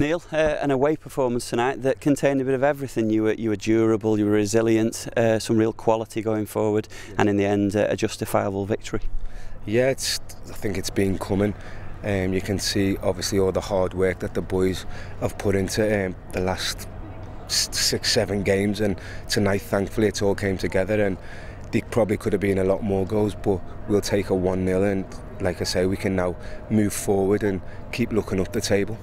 Neil, uh, an away performance tonight that contained a bit of everything. You were you were durable, you were resilient, uh, some real quality going forward, and in the end, uh, a justifiable victory. Yeah, it's, I think it's been coming. Um, you can see obviously all the hard work that the boys have put into um, the last six, seven games, and tonight, thankfully, it all came together. And there probably could have been a lot more goals, but we'll take a 1 0 and, like I say, we can now move forward and keep looking up the table.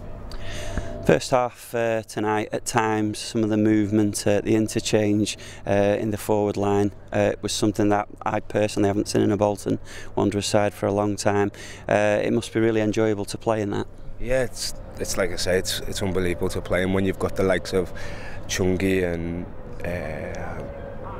First half uh, tonight, at times, some of the movement, uh, the interchange uh, in the forward line uh, was something that I personally haven't seen in a Bolton Wanderers side for a long time. Uh, it must be really enjoyable to play in that. Yeah, it's it's like I say, it's it's unbelievable to play, in when you've got the likes of Chungi and. Uh,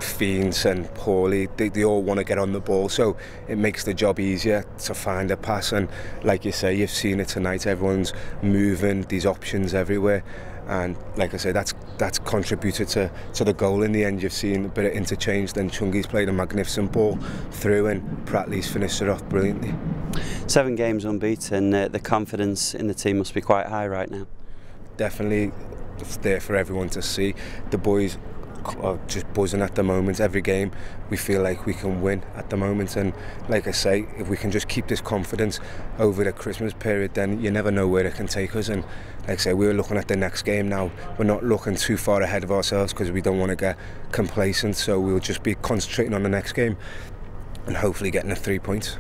Fiends and Paulie, they, they all want to get on the ball, so it makes the job easier to find a pass. And like you say, you've seen it tonight, everyone's moving, these options everywhere. And like I say, that's that's contributed to, to the goal in the end. You've seen a bit of interchange, then Chungi's played a magnificent ball through, and Prattley's finished it off brilliantly. Seven games unbeaten, uh, the confidence in the team must be quite high right now. Definitely, it's there for everyone to see. The boys are just buzzing at the moment. Every game we feel like we can win at the moment, and like I say, if we can just keep this confidence over the Christmas period, then you never know where it can take us. And like I say, we're looking at the next game now. We're not looking too far ahead of ourselves because we don't want to get complacent. So we'll just be concentrating on the next game. and hopefully getting a three points.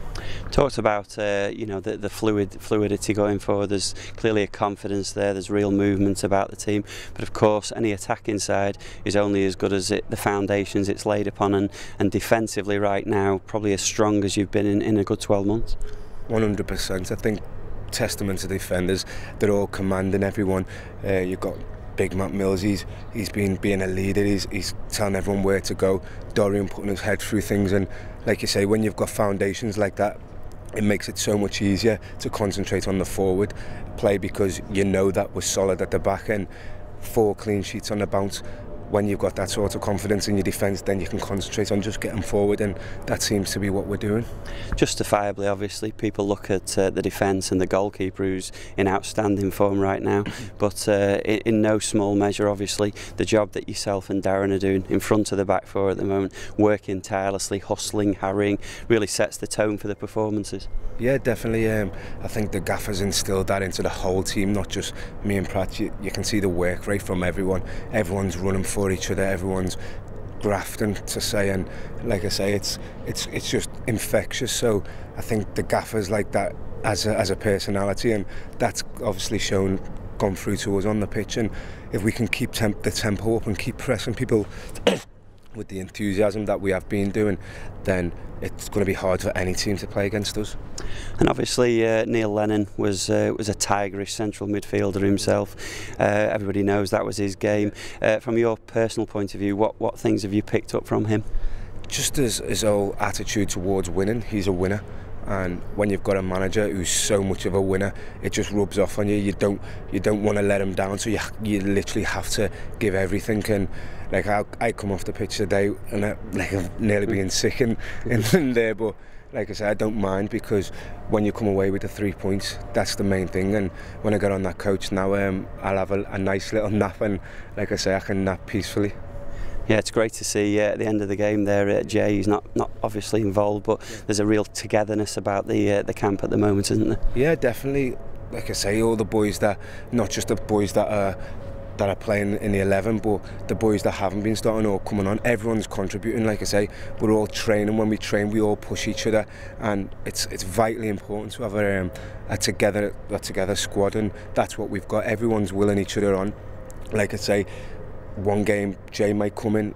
Talked about uh, you know the, the fluid fluidity going forward. There's clearly a confidence there. There's real movement about the team, but of course any attacking side is only as good as it, the foundations it's laid upon, and, and defensively right now probably as strong as you've been in, in a good 12 months. 100%. I think testament to the defenders. They're all commanding everyone. Uh, you've got Big Matt Mills, he's, he's been being a leader, he's, he's telling everyone where to go. Dorian putting his head through things and like you say, when you've got foundations like that, it makes it so much easier to concentrate on the forward play because you know that was solid at the back end. four clean sheets on the bounce when you've got that sort of confidence in your defence, then you can concentrate on just getting forward, and that seems to be what we're doing. Justifiably, obviously, people look at uh, the defence and the goalkeeper who's in outstanding form right now, but uh, in, in no small measure, obviously, the job that yourself and Darren are doing in front of the back four at the moment, working tirelessly, hustling, harrying, really sets the tone for the performances. Yeah, definitely. Um, I think the gaffers instilled that into the whole team, not just me and Pratt. You, you can see the work rate from everyone. Everyone's running for each other. Everyone's grafting to say, and like I say, it's it's it's just infectious. So I think the gaffers like that as a, as a personality, and that's obviously shown gone through to us on the pitch. And if we can keep temp the tempo up and keep pressing people with the enthusiasm that we have been doing, then it's going to be hard for any team to play against us. And obviously uh, Neil Lennon was uh, was a tigerish central midfielder himself. Uh, everybody knows that was his game. Uh, from your personal point of view, what what things have you picked up from him? Just his, his whole attitude towards winning. He's a winner and when you've got a manager who's so much of a winner it just rubs off on you you don't you don't want to let him down so you you literally have to give everything and like I, I come off the pitch today and I, like I'm nearly being sick in, in, in there but like I said I don't mind because when you come away with the three points that's the main thing and when I get on that coach now um, I'll have a, a nice little nap and like I say I can nap peacefully Yeah, it's great to see uh, at the end of the game there, uh, Jay, he's not, not obviously involved, but yeah. there's a real togetherness about the uh, the camp at the moment, isn't there? Yeah, definitely. Like I say, all the boys that, not just the boys that are that are playing in the 11 but the boys that haven't been starting or coming on everyone's contributing like I say we're all training when we train we all push each other and it's it's vitally important to have a, um, a together a together squad and that's what we've got everyone's willing each other on like I say one game Jay might come in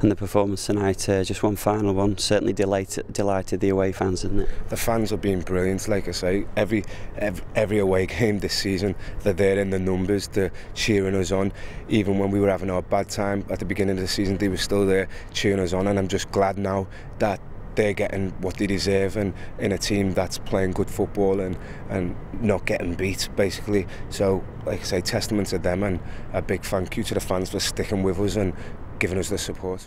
And the performance tonight, uh, just one final one, certainly delighted, delighted the away fans, isn't it? The fans have been brilliant, like I say, every, every, every away game this season, they're there in the numbers, they're cheering us on. Even when we were having our bad time at the beginning of the season, they were still there cheering us on and I'm just glad now that they're getting what they deserve and in a team that's playing good football and and not getting beat basically so like I say testament to them and a big thank you to the fans for sticking with us and giving us the support